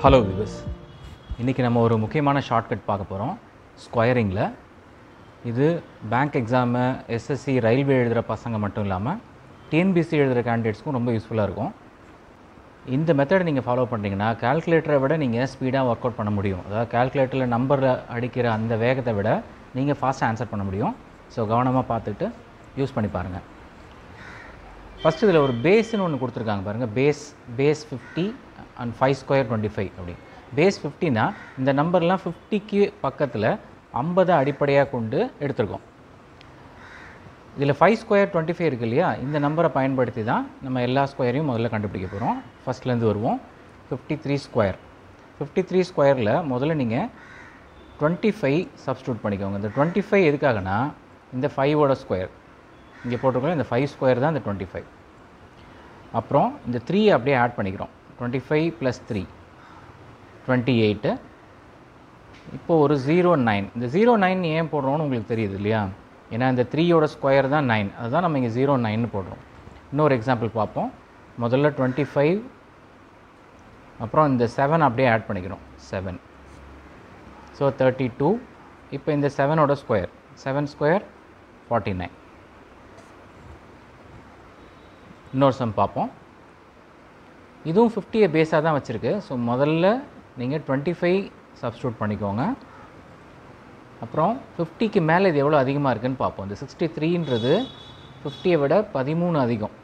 Hello விவஸ் இன்றைக்கி நம்ம ஒரு முக்கியமான ஷார்ட்கட் பார்க்க போகிறோம் ஸ்கொயரிங்கில் இது பேங்க் எக்ஸாமு எஸ்எஸ்சி ரயில்வே எழுதுகிற பசங்க மட்டும் இல்லாமல் டிஎன்பிசி எழுதுகிற கேண்டிடேட்ஸ்க்கும் ரொம்ப யூஸ்ஃபுல்லாக இருக்கும். இந்த மெத்தடை நீங்கள் ஃபாலோ பண்ணுறீங்கன்னா கால்குலேட்டரை விட நீங்கள் ஸ்பீடாக ஒர்க் அவுட் பண்ண முடியும். அதாவது கால்குலேட்டரில் நம்பரில் அடிக்கிற அந்த வேகத்தை விட நீங்கள் ஃபாஸ்ட்டாக ஆன்சர் பண்ண முடியும். ஸோ கவனமாக பார்த்துட்டு யூஸ் பண்ணி பாருங்கள் ஃபஸ்ட் இதில் ஒரு பேஸ்னு ஒன்று கொடுத்துருக்காங்க பாருங்கள் base base fifty and five square twenty five அப்படி பேஸ் ஃபிஃப்டினா இந்த நம்பர்லாம் ஃபிஃப்டிக்கு பக்கத்தில் ஐம்பதை அடிப்படையாக கொண்டு எடுத்திருக்கோம். இதில் ஃபைவ் ஸ்கொயர் டுவெண்ட்டி ஃபைவ் இருக்கு இல்லையா? இந்த நம்பரை பயன்படுத்தி தான் நம்ம எல்லா ஸ்கொயரையும் முதல்ல கண்டுபிடிக்க போகிறோம் ஃபஸ்ட்லேருந்து வருவோம். Fifty three square fifty three ஸ்கொயரில் முதல்ல நீங்கள் டுவெண்ட்டி ஃபைவ் சப்ஸ்டியூட் பண்ணிக்கோங்க. இந்த டுவெண்ட்டி ஃபைவ் எதுக்காகனா இந்த ஃபைவோட ஸ்கொயர் இங்கே போட்டிருக்கோம் இந்த ஃபைவ் ஸ்கொயர் தான் இந்த டுவெண்ட்டி ஃபைவ் அப்புறம் இந்த த்ரீ அப்படியே ஆட் பண்ணிக்கிறோம். Twenty five plus three twenty eight இப்போது ஒரு ஜீரோ நைன் இந்த ஜீரோ நைன் ஏன் போடுறோம்னு உங்களுக்கு தெரியுது இல்லையா? ஏன்னா இந்த த்ரீயோட ஸ்கொயர் தான் நைன் அதுதான் நம்ம இங்கே ஜீரோ நைன் போடுறோம். இன்னொரு எக்ஸாம்பிள் பார்ப்போம். முதல்ல டுவெண்ட்டி ஃபைவ் அப்புறம் இந்த செவன் அப்படியே ஆட் பண்ணிக்கிறோம். செவன் ஸோ தேர்ட்டி டூ இப்போ இந்த செவனோட square seven square forty nine இன்னொரு சம் பார்ப்போம். இதுவும் ஃபிஃப்டியை பேஸாக தான் வச்சுருக்கு. ஸோ முதல்ல நீங்கள் டுவெண்ட்டி ஃபைவ் சப்ஸ்டியூட் பண்ணிக்கோங்க. அப்புறம் ஃபிஃப்டிக்கு மேலே இது எவ்வளோ அதிகமாக இருக்குன்னு பார்ப்போம். இந்த சிக்ஸ்டி த்ரீன்றது ஃபிஃப்டியை விட பதிமூணு அதிகம்.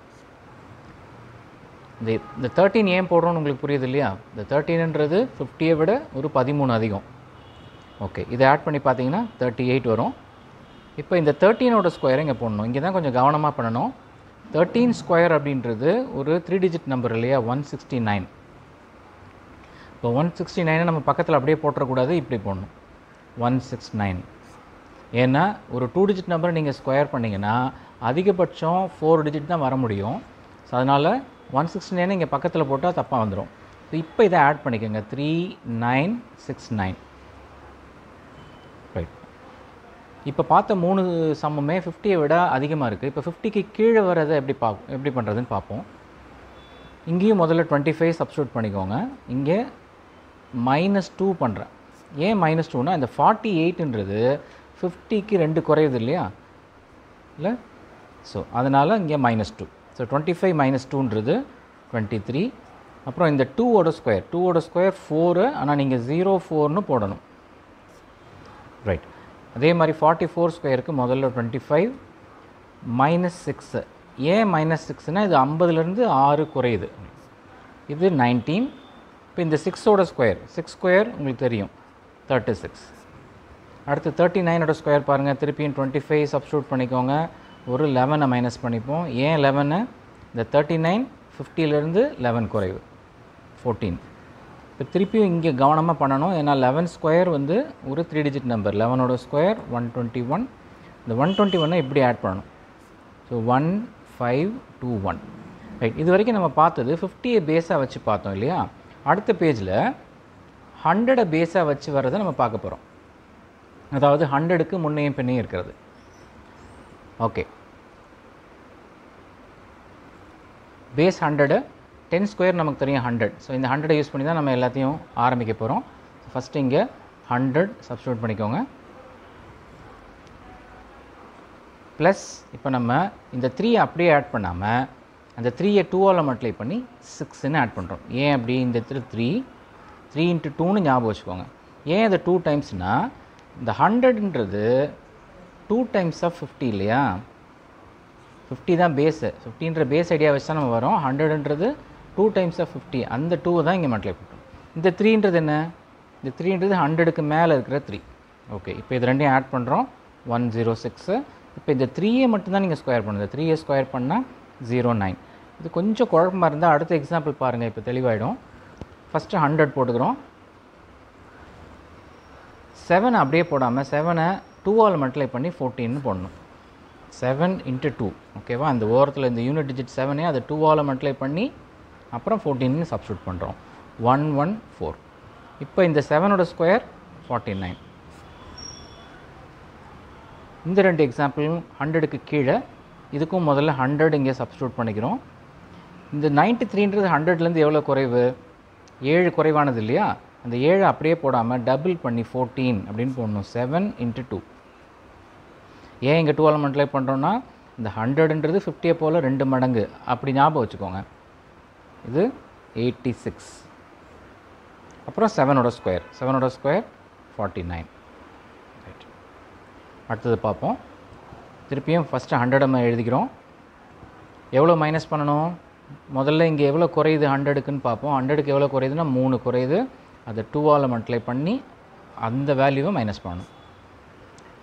இந்த இந்த தேர்ட்டீன் ஏன் போடுறோன்னு உங்களுக்கு புரியுது இல்லையா? இந்த தேர்ட்டீன்ன்றது ஃபிஃப்டியை விட ஒரு பதிமூணு அதிகம். ஓகே இதை ஆட் பண்ணி பார்த்தீங்கன்னா தேர்ட்டி எயிட் வரும். இப்போ இந்த தேர்ட்டீனோட ஸ்கொயரை இங்கே போடணும். இங்கே தான் கொஞ்சம் கவனமாக பண்ணணும். தேர்ட்டீன் ஸ்கொயர் அப்படின்றது ஒரு த்ரீ டிஜிட் நம்பர் இல்லையா? ஒன் சிக்ஸ்டி நைன் இப்போ ஒன் சிக்ஸ்டி நைனை நம்ம பக்கத்தில் அப்படியே போட்டுறக்கூடாது இப்படி போடணும். ஒன் சிக்ஸ் நைன் ஏன்னா ஒரு டூ டிஜிட் நம்பரை நீங்கள் ஸ்கொயர் பண்ணிங்கன்னா அதிகபட்சம் ஃபோர் டிஜிட் தான் வர முடியும். ஸோ அதனால் ஒன் சிக்ஸ்டி நைனை இங்கே பக்கத்தில் போட்டால் தப்பாக வந்துடும் ஸோ இப்போ இதை ஆட் பண்ணிக்கோங்க. Three nine six nine right இப்போ பார்த்த மூணு சமமே ஃபிஃப்டியை விட அதிகமாக இருக்குது இப்போ ஃபிஃப்டிக்கு கீழே வரதை எப்படி பா எப்படி பண்ணுறதுன்னு பார்ப்போம். இங்கேயும் முதல்ல டுவெண்ட்டி ஃபைவ் சப்ஸ்டியூட் பண்ணிக்கோங்க. இங்கே மைனஸ் டூ பண்ணுறேன் ஏன் மைனஸ் டூனா இந்த ஃபார்ட்டி எயிட்டுன்றது ஃபிஃப்டிக்கு ரெண்டு குறையுது இல்லையா? இல்லை? ஸோ அதனால் இங்கே minus two so twenty five minus டூன்றது twenty three அப்புறம் இந்த டூவோட ஸ்கொயர் டூவோட ஸ்கொயர் ஃபோரு ஆனால் நீங்கள் ஜீரோ ஃபோர்னு போடணும். ரைட் அதே மாதிரி ஃபார்ட்டி ஃபோர் ஸ்கொயருக்கு முதல்ல டுவெண்ட்டி ஃபைவ் மைனஸ் சிக்ஸு ஏன் மைனஸ் சிக்ஸ்னால் இது ஐம்பதுலேருந்து ஆறு குறையுது. இது நைன்டீன் இப்போ இந்த சிக்ஸோட ஸ்கொயர் சிக்ஸ் ஸ்கொயர் உங்களுக்கு தெரியும் தேர்ட்டி சிக்ஸ் அடுத்து தேர்ட்டி நைனோட ஸ்கொயர் பாருங்கள் திருப்பியும் டுவெண்ட்டி ஃபைவ் சப்ஸ்டியூட் பண்ணிக்கோங்க. ஒரு லெவனை மைனஸ் பண்ணிப்போம். ஏன் லெவனு இந்த தேர்ட்டி நைன் ஃபிஃப்டியிலேருந்து லெவன் குறைவு. ஃபோர்டீன் இப்போ திருப்பியும் இங்கே கவனமாக பண்ணணும். ஏன்னா லெவன் ஸ்கொயர் வந்து ஒரு த்ரீ டிஜிட் நம்பர் லெவனோட ஸ்கொயர் ஒன் டுவெண்ட்டி ஒன் இந்த ஒன் டுவெண்ட்டி ஒன்னை இப்படி ஆட் பண்ணணும். So one five two one right இது வரைக்கும் நம்ம பார்த்தது ஃபிஃப்டியை பேஸாக வச்சு பார்த்தோம் இல்லையா? அடுத்த பேஜில் ஹண்ட்ரடை பேஸாக வச்சு வர்றதை நம்ம பார்க்க போகிறோம் அதாவது ஹண்ட்ரடுக்கு முன்னையும் பின்னையும் இருக்கிறது. Okay base hundred ten square நமக்கு தெரியும் ஹண்ட்ரட் ஸோ இந்த ஹண்ட்ரடை யூஸ் பண்ணி தான் நம்ம எல்லாத்தையும் ஆரம்பிக்க போகிறோம் ஃபஸ்ட்டு இங்கே ஹண்ட்ரட் சப்ஸ்டியூட் பண்ணிக்கோங்க. ப்ளஸ் இப்போ நம்ம இந்த த்ரீ அப்படியே ஆட் பண்ணாமல் அந்த த்ரீயை டூவால் மல்டிப்ளை பண்ணி சிக்ஸ்ன்னு ஆட் பண்ணுறோம் ஏன் அப்படி? இந்த இடத்துல த்ரீ த்ரீ இன்ட்டு டூன்னு ஞாபகம் வச்சுக்கோங்க. ஏன் அது டூ டைம்ஸ்னால் இந்த ஹண்ட்ரட்ன்றது டூ டைம்ஸ் ஆஃப் ஃபிஃப்டி இல்லையா? ஃபிஃப்டி தான் பேஸு ஃபிஃப்டின்ற பேஸ் ஐடியா வச்சு தான் நம்ம வரோம். ஹண்ட்ரடுன்றது டூ டைம்ஸ் ஆஃப் ஃபிஃப்டி அந்த டூவை தான் இங்கே மல்டிப்ளை பண்ணுறோம் இந்த த்ரீன்றது என்ன? இந்த த்ரீன்றது ஹண்ட்ரடுக்கு மேலே இருக்கிற த்ரீ ஓகே இப்போ இது ரெண்டையும் ஆட் பண்ணுறோம் ஒன் ஜீரோ சிக்ஸு இப்போ இந்த த்ரீயை மட்டும்தான் நீங்கள் ஸ்கொயர் பண்ணுது த்ரீயை ஸ்கொயர் பண்ணால் ஜீரோ நைன் இது கொஞ்சம் குழப்பமாக இருந்தால் அடுத்த எக்ஸாம்பிள் பாருங்கள் இப்போ தெளிவாயிடும். ஃபஸ்ட்டு ஹண்ட்ரட் போட்டுக்கிறோம். செவன் அப்படியே போடாமல் செவனை டூவால் மல்டிப்ளை பண்ணி ஃபோர்டீன்னு போடணும். செவன் இன்ட்டு டூ ஓகேவா அந்த ஓரத்தில் இந்த யூனிட் டிஜிட் செவனே அதை டூவால் மல்டிப்ளை பண்ணி அப்புறம் ஃபோர்டீன்னு சப்ஸ்டியூட் பண்ணுறோம் ஒன் ஒன் ஃபோர் இப்போ இந்த செவனோட ஸ்கொயர் ஃபார்ட்டி நைன் இந்த ரெண்டு எக்ஸாம்பிளும் ஹண்ட்ரடுக்கு கீழே இதுக்கும் முதல்ல ஹண்ட்ரட் இங்கே சப்ஸ்டியூட் பண்ணிக்கிறோம். இந்த நைன்ட்டி த்ரீன்றது ஹண்ட்ரட்லேருந்து எவ்வளோ குறைவு? ஏழு குறைவானது இல்லையா? அந்த ஏழு அப்படியே போடாமல் டபுள் பண்ணி ஃபோர்டீன் அப்படின்னு போடணும். செவன் இன்ட்டு டூ ஏன் இங்கே டூ ஆல் மல்டிப்ளை பண்ணுறோன்னா இந்த ஹண்ட்ரடுன்றது ஃபிஃப்டியை போல் ரெண்டு மடங்கு. அப்படி ஞாபகம் வச்சுக்கோங்க. இது எயிட்டி சிக்ஸ் அப்புறம் செவனோட ஸ்கொயர் செவனோட ஸ்கொயர் ஃபார்ட்டி நைன் ரைட் அடுத்தது பார்ப்போம். திருப்பியும் ஃபஸ்ட்டு ஹண்ட்ரட் நம்ம எழுதிக்கிறோம். எவ்வளோ மைனஸ் பண்ணணும்? முதல்ல இங்கே எவ்வளோ குறையுது ஹண்ட்ரடுக்குன்னு பார்ப்போம். ஹண்ட்ரடுக்கு எவ்வளோ குறையுதுன்னா மூணு குறையுது. அதை டூவால் மல்டிப்ளை பண்ணி அந்த வேல்யூவை மைனஸ் பண்ணணும்.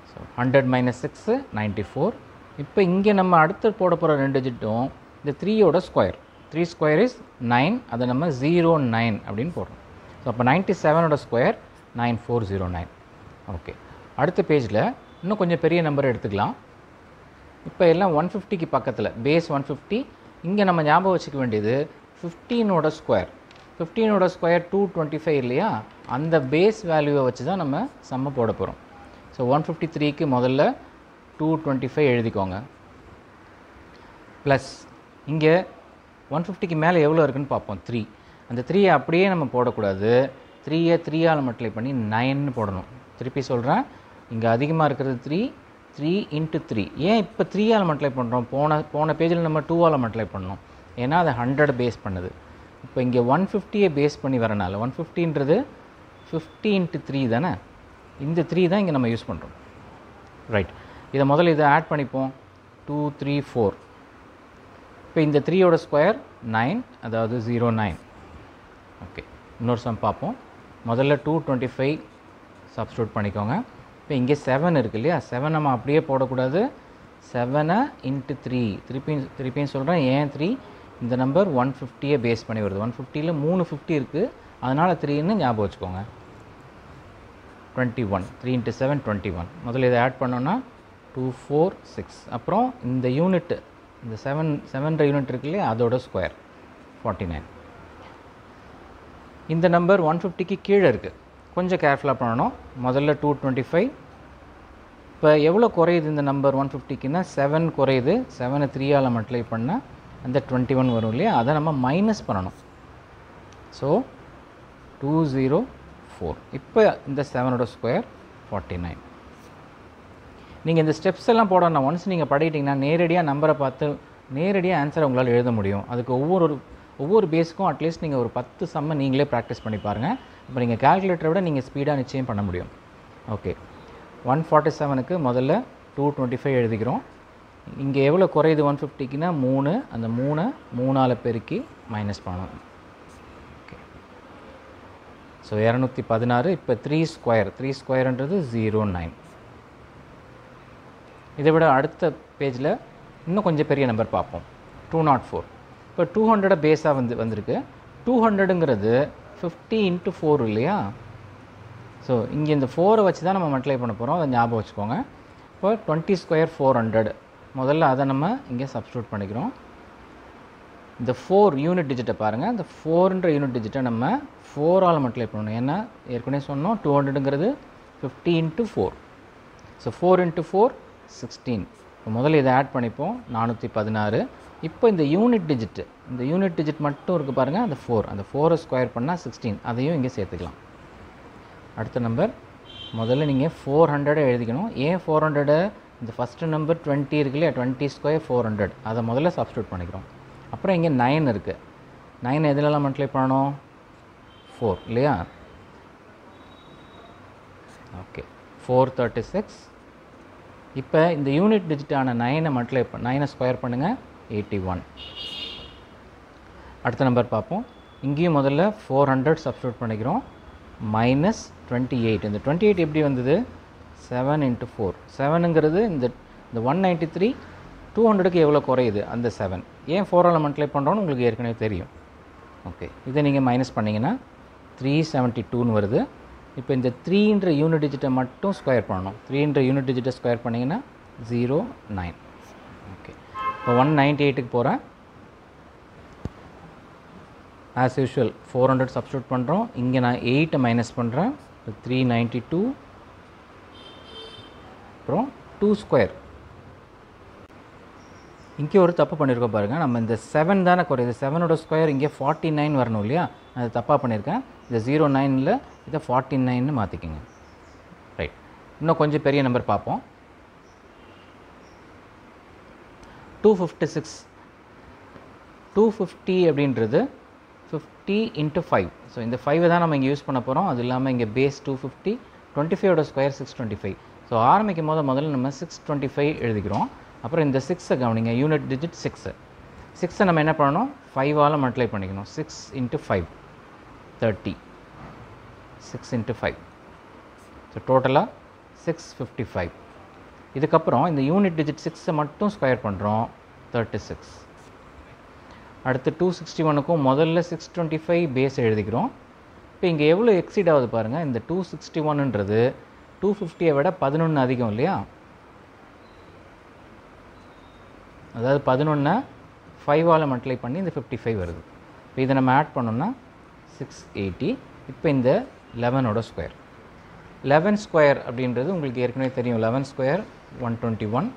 So hundred minus six ninety four இப்போ இங்கே நம்ம அடுத்து போட போகிற ரெண்டு டிஜிட்டும் இந்த த்ரீயோட square three square is nine அதை நம்ம ஜீரோ நைன் அப்படின்னு போடுறோம். ஸோ அப்போ ninety செவனோட square nine four zero nine okay அடுத்த பேஜில் இன்னும் கொஞ்சம் பெரிய நம்பர் எடுத்துக்கலாம். இப்போ எல்லாம் ஒன் ஃபிஃப்டிக்கு பக்கத்தில் பேஸ் ஒன் ஃபிஃப்டி இங்கே நம்ம ஞாபகம் வச்சுக்க வேண்டியது ஃபிஃப்டீனோட ஸ்கொயர் ஃபிஃப்டீனோட ஸ்கொயர் டூ டுவெண்ட்டி ஃபைவ் இல்லையா? அந்த பேஸ் வேல்யூவை வச்சு தான் நம்ம செம்ம போட போகிறோம் ஸோ ஒன் ஃபிஃப்டி த்ரீக்கு முதல்ல டூ டுவெண்ட்டி ஃபைவ் எழுதிக்கோங்க. ப்ளஸ் இங்கே ஒன் ஃபிஃப்டிக்கு மேலே எவ்வளோ இருக்குன்னு பார்ப்போம். த்ரீ அந்த த்ரீயை அப்படியே நம்ம போடக்கூடாது. த்ரீயை த்ரீயால் மல்டிப்ளை பண்ணி நைன்னு போடணும். திருப்பி சொல்கிறேன் இங்கே அதிகமாக இருக்கிறது த்ரீ த்ரீ இன்ட்டு த்ரீ ஏன் இப்போ த்ரீயால் மல்டிப்ளை பண்ணுறோம் போன போன பேஜில் நம்ம டூவால் மல்டிப்ளை பண்ணோம் ஏன்னா அது ஹண்ட்ரட் பேஸ் பண்ணுது. இப்போ இங்கே ஒன் ஃபிஃப்டியை பேஸ் பண்ணி வரனால ஒன் ஃபிஃப்டின்றது ஃபிஃப்டி இன்ட்டு த்ரீ தானே? இந்த த்ரீ தான் இங்கே நம்ம யூஸ் பண்ணுறோம் ரைட் இதை முதல்ல இதை ஆட் பண்ணிப்போம். டூ த்ரீ ஃபோர் இப்போ இந்த த்ரீயோட ஸ்கொயர் நைன் அதாவது ஜீரோ நைன் ஓகே இன்னொரு சம் பார்ப்போம். முதல்ல டூ டுவெண்ட்டி ஃபைவ் சப்ஸ்டியூட் பண்ணிக்கோங்க. இப்போ இங்கே செவன் இருக்குது இல்லையா? செவன் நம்ம அப்படியே போடக்கூடாது. செவனை இன்ட்டு த்ரீ திருப்பியும் திருப்பியும் சொல்கிறேன் ஏன் த்ரீ இந்த நம்பர் ஒன் ஃபிஃப்டியை பேஸ் பண்ணி வருது. ஒன் ஃபிஃப்டியில் மூணு ஃபிஃப்டி இருக்குது அதனால் த்ரீன்னு ஞாபகம் வச்சுக்கோங்க. Twenty one three into seven twenty one முதல்ல இதை ஆட் பண்ணோன்னா டூ ஃபோர் சிக்ஸ் அப்புறம் இந்த யூனிட்டு இந்த செவன் செவன்ற யூனிட் இருக்கு இல்லையா? அதோட ஸ்கொயர் ஃபார்ட்டி நைன் இந்த நம்பர் ஒன் ஃபிஃப்டிக்கு கீழே இருக்குது கொஞ்சம் கேர்ஃபுல்லாக பண்ணணும். முதல்ல டூ டுவெண்ட்டி ஃபைவ் இப்போ எவ்வளோ குறையுது இந்த நம்பர் ஒன் ஃபிஃப்டிக்குன்னா செவன் குறையுது. செவனை த்ரீயால் மல்டிப்ளை பண்ணால் அந்த டுவெண்ட்டி ஒன் வரும் இல்லையா? அதை நம்ம மைனஸ் பண்ணணும். ஸோ டூ ஜீரோ ஃபோர் இப்போ இந்த செவனோட ஸ்கொயர் ஃபார்ட்டி நைன் நீங்கள் இந்த ஸ்டெப்ஸ் எல்லாம் போடணும் ஒன்ஸ் நீங்கள் படிக்கிட்டிங்கன்னா நேரடியாக நம்பரை பார்த்து நேரடியாக ஆன்சரை உங்களால் எழுத முடியும். அதுக்கு ஒவ்வொரு ஒவ்வொரு பேஸுக்கும் அட்லீஸ்ட் நீங்கள் ஒரு பத்து சம்மை நீங்களே ப்ராக்டிஸ் பண்ணி பாருங்கள் இப்போ நீங்கள் கால்குலேட்டரை விட நீங்கள் ஸ்பீடாக நிச்சயம் பண்ண முடியும். ஓகே ஒன் ஃபார்ட்டி செவனுக்கு முதல்ல டூ டுவெண்ட்டி ஃபைவ் எழுதிக்கிறோம். இங்கே எவ்வளோ குறையுது ஒன் ஃபிஃப்டிக்குன்னா மூணு அந்த மூணை மூணால் பெருக்கி மைனஸ் பண்ணணும். ஓகே ஸோ இரநூத்தி பதினாறு இப்போ த்ரீ ஸ்கொயர் த்ரீ ஸ்கொயர்ன்றது ஜீரோ நைன் இதை விட அடுத்த பேஜில் இன்னும் கொஞ்சம் பெரிய நம்பர் பார்ப்போம். டூ நாட் ஃபோர் இப்போ டூ ஹண்ட்ரடை பேஸாக வந்து வந்திருக்கு. டூ ஹண்ட்ரடுங்கிறது ஃபிஃப்டி இன்ட்டு ஃபோர் இல்லையா? ஸோ இங்கே இந்த ஃபோரை வச்சு தான் நம்ம மல்டிப்ளை பண்ண போகிறோம் அதை ஞாபகம் வச்சுக்கோங்க. இப்போ டுவெண்ட்டி ஸ்கொயர் ஃபோர் ஹண்ட்ரட் முதல்ல அதை நம்ம இங்கே சப்ஸ்டியூட் பண்ணிக்கிறோம். இந்த ஃபோர் யூனிட் டிஜிட்டை பாருங்கள் இந்த ஃபோர்ன்ற யூனிட் டிஜிட்டை நம்ம ஃபோரால் மல்டிப்ளை பண்ணணும். ஏன்னா ஏற்கனவே சொன்னோம் two ஹண்ட்ரடுங்கிறது fifty into four so four into four sixteen இப்போ முதல்ல இதை ஆட் பண்ணிப்போம். நானூற்றி பதினாறு. இப்போ இந்த யூனிட் டிஜிட்டு இந்த யூனிட் டிஜிட் மட்டும் இருக்குது பாருங்கள் அந்த ஃபோர் அந்த ஃபோரை ஸ்கொயர் பண்ணால் சிக்ஸ்டீன் அதையும் இங்கே சேர்த்துக்கலாம். அடுத்த நம்பர் முதல்ல நீங்கள் ஃபோர் ஹண்ட்ரடை எழுதிக்கணும். ஏன் ஃபோர் ஹண்ட்ரடை இந்த ஃபஸ்ட்டு நம்பர் டுவெண்ட்டி இருக்கு இல்லையா டுவெண்ட்டி ஸ்கொயர் ஃபோர் ஹண்ட்ரட் அதை முதல்ல சப்ஸ்டியூட் பண்ணிக்கிறோம். அப்புறம் இங்கே நைன் இருக்குது நைன் எதுலலாம் மல்டிப்ளை பண்ணணும்? ஃபோர் இல்லையா? ஓகே ஃபோர் தேர்ட்டி சிக்ஸ் இப்போ இந்த யூனிட் டிஜிட்டான நைனை மல்டிப்ளை ப நைனை ஸ்கொயர் பண்ணுங்கள் எயிட்டி ஒன் அடுத்த நம்பர் பார்ப்போம். இங்கேயும் முதல்ல ஃபோர் ஹண்ட்ரட் சப்ஸ்டியூட் பண்ணிக்கிறோம். மைனஸ் டுவெண்ட்டி எயிட் இந்த டுவெண்ட்டி எயிட் எப்படி வந்தது? செவன் இன்ட்டு ஃபோர் செவனுங்கிறது இந்த இந்த ஒன் நைன்ட்டி த்ரீ டூ ஹண்ட்ரடுக்கு எவ்வளோ குறையுது? அந்த செவன் ஏன் ஃபோரால் மல்டிப்ளை பண்ணுறோன்னு உங்களுக்கு ஏற்கனவே தெரியும். ஓகே இதை நீங்கள் மைனஸ் பண்ணிங்கன்னா த்ரீ செவன்ட்டி டூன்னு வருது. இப்போ இந்த த்ரீன்ற யூனிட் டிஜிட்டை மட்டும் ஸ்கொயர் பண்ணணும். த்ரீன்ற யூனிட் டிஜிட்டை ஸ்கொயர் பண்ணிங்கன்னா ஜீரோ நைன் ஓகே இப்போ ஒன் நைன்ட்டி எயிட்டுக்கு போகிறேன் as usual four hundred substitute பண்ணுறோம் இங்கே நான் எயிட்டை மைனஸ் பண்ணுறேன் த்ரீ நைன்ட்டி டூ அப்புறம் டூ ஸ்கொயர் இங்கே ஒரு தப்பு பண்ணியிருக்கோம் பாருங்கள் நம்ம இந்த செவன் தானே குறையுது. செவனோட ஸ்கொயர் இங்கே ஃபார்ட்டி நைன் வரணும் இல்லையா? அது தப்பாக பண்ணியிருக்கேன் இந்த ஜீரோ நைனில் இதை ஃபார்ட்டி நைன்னு மாற்றிக்கிங்க ரைட் இன்னும் கொஞ்சம் பெரிய நம்பர் பார்ப்போம். Two fifty six two fifty அப்படின்றது ஃபிஃப்டி இன்ட்டு ஃபைவ் ஸோ இந்த ஃபைவை தான் நம்ம இங்கே யூஸ் பண்ண போகிறோம் அது இல்லாமல் இங்கே base two fifty twenty ஃபைவோட square six twenty five so ஆரம்பிக்கும் போது முதல்ல நம்ம சிக்ஸ் டுவெண்ட்டி ஃபைவ் எழுதிக்கிறோம். அப்புறம் இந்த சிக்ஸை கவனிங்க. யூனிட் டிஜிட் சிக்ஸு சிக்ஸை நம்ம என்ன பண்ணணும்? ஃபைவால் மல்டிப்ளை பண்ணிக்கணும். Six into five thirty six into five so டோட்டலாக சிக்ஸ் ஃபிஃப்டி ஃபைவ் இதுக்கப்புறம் இந்த யூனிட் டிஜிட் சிக்ஸை மட்டும் ஸ்கொயர் பண்ணுறோம் தேர்ட்டி சிக்ஸ் அடுத்து டூ சிக்ஸ்டி ஒனுக்கும் முதல்ல சிக்ஸ் டுவெண்ட்டி ஃபைவ் பேஸ் எழுதிக்கிறோம். இப்போ இங்கே எவ்வளோ எக்ஸிட் ஆகுது பாருங்கள் இந்த டூ சிக்ஸ்டி ஒன்னுன்றது டூ ஃபிஃப்டியை விட பதினொன்று அதிகம் இல்லையா? அதாவது பதினொன்று ஃபைவால் மல்டிப்ளை பண்ணி இந்த ஃபிஃப்டி ஃபைவ் வருது. இப்போ இதை நம்ம ஆட் பண்ணோம்னா சிக்ஸ் எயிட்டி இப்போ இந்த லெவனோட ஸ்கொயர் லெவன் ஸ்கொயர் அப்படின்றது உங்களுக்கு ஏற்கனவே தெரியும். Eleven square one twenty one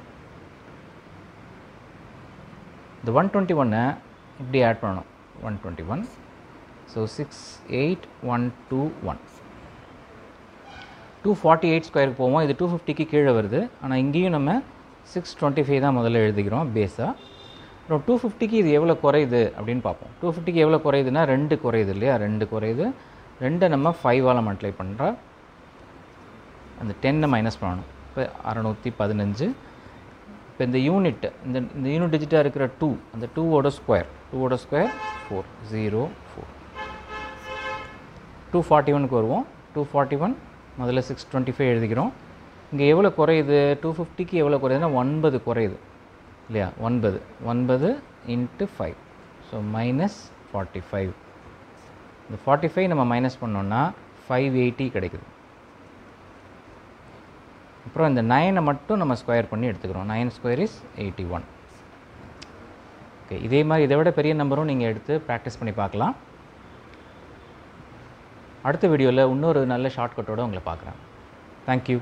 இந்த ஒன் டுவெண்ட்டி ஒன்னை இப்படி ஆட் பண்ணணும். One twenty one so six eight one two one two forty eight ஸ்கொயருக்கு போவோம். இது டூ ஃபிஃப்டிக்கு கீழே வருது. ஆனால் இங்கேயும் நம்ம சிக்ஸ் டுவெண்ட்டி ஃபைவ் தான் முதல்ல எழுதிக்கிறோம் பேஸாக அப்புறம் டூ ஃபிஃப்டிக்கு இது எவ்வளோ குறையுது அப்படின்னு பார்ப்போம். டூ ஃபிஃப்டிக்கு எவ்வளோ குறையுதுன்னா ரெண்டு குறையுது இல்லையா? ரெண்டு குறையுது. ரெண்டை நம்ம ஃபைவால் மல்டிப்ளை பண்ணுறோம் அந்த டென்னை மைனஸ் பண்ணணும். இப்போ அறநூற்றி பதினஞ்சு. இப்போ இந்த யூனிட் இந்த இந்த யூனிட் டிஜிட்டாக இருக்கிற டூ அந்த டூவோட ஸ்கொயர் டூவோட square four zero four two forty ஒனுக்கு வருவோம். டூ ஃபார்ட்டி ஒன் முதல்ல சிக்ஸ் டுவெண்ட்டி ஃபைவ் எழுதிக்கிறோம். இங்கே எவ்வளோ குறையுது? டூ ஃபிஃப்டிக்கு எவ்வளோ குறையுதுன்னா ஒன்பது குறையுது. இல்லையா? ஒன்பது. ஒன்பது into five so minus forty five இந்த ஃபார்ட்டி ஃபைவ் நம்ம மைனஸ் பண்ணோன்னா ஃபைவ் எயிட்டி கிடைக்குது. அப்புறம் இந்த நைனை மட்டும் நம்ம ஸ்கொயர் பண்ணி எடுத்துக்கிறோம். Nine square is eighty one okay இதே மாதிரி இதை விட பெரிய நம்பரும் நீங்கள் எடுத்து ப்ராக்டிஸ் பண்ணி பார்க்கலாம். அடுத்த வீடியோவில் இன்னொரு நல்ல ஷார்ட்கட்டோடு உங்களை பார்க்குறேன். தேங்க்யூ